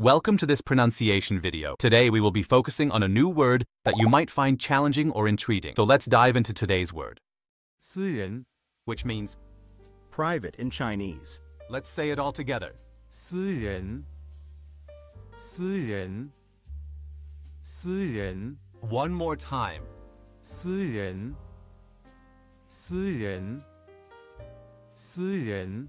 Welcome to this pronunciation video. Today we will be focusing on a new word that you might find challenging or intriguing. So let's dive into today's word, 私人， which means, private in Chinese, let's say it all together. 私人，私人，私人， One more time. 私人，私人，私人。